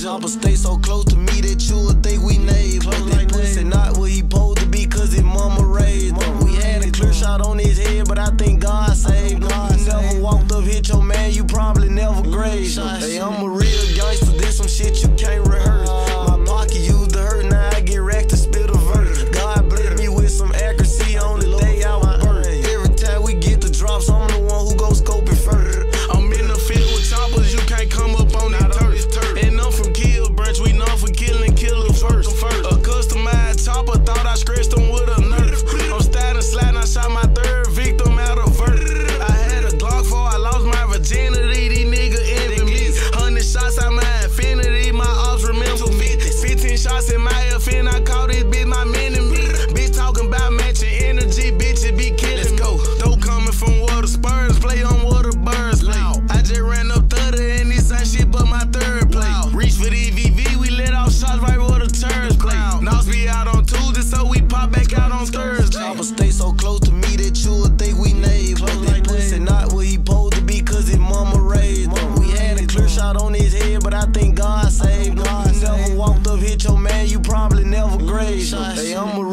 15 to zip. But stay so close to me that you think God saved lost. You never walked up, hit your man, you probably never grazed him. Hey, I'm a